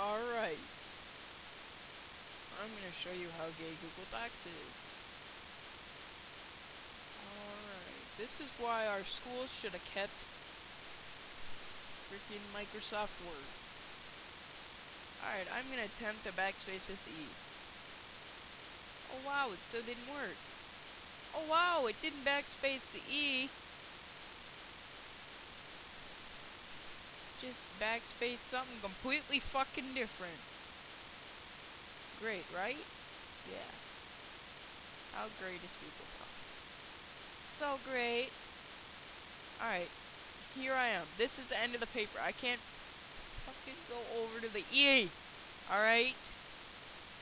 Alright. I'm gonna show you how gay Google Docs is. Alright. This is why our schools should have kept freaking Microsoft Word. Alright, I'm gonna attempt to backspace this E. Oh wow, it still didn't work. Oh wow, it didn't backspace the E. Just backspace something completely fucking different. Great, right? Yeah. How great is Google Docs? So great. Alright. Here I am. This is the end of the paper. I can't fucking go over to the E. Alright?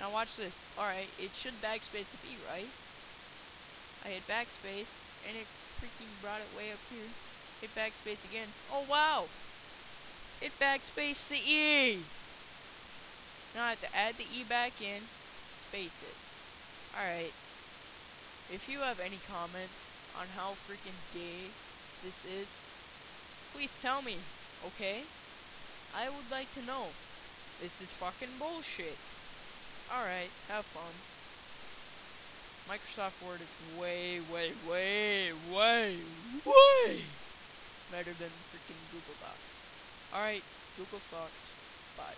Now watch this. Alright, it should backspace the B, right? I hit backspace, and it freaking brought it way up here. Hit backspace again. Oh wow! It backspaced the E! Now I have to add the E back in, space it. Alright. If you have any comments on how freaking gay this is, please tell me, okay? I would like to know. This is fucking bullshit. Alright, have fun. Microsoft Word is way, way, way, way, way better than freaking Google Docs. Alright, Google sucks. Bye.